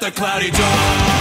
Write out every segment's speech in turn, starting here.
the cloudy dawn.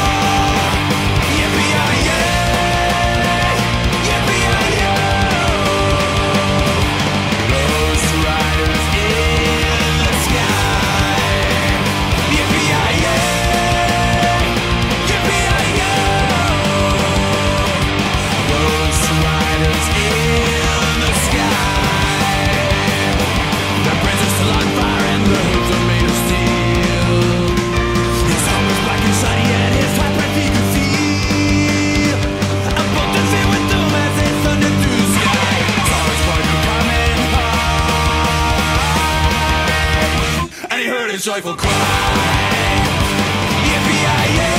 joyful cry. Yippee-yay!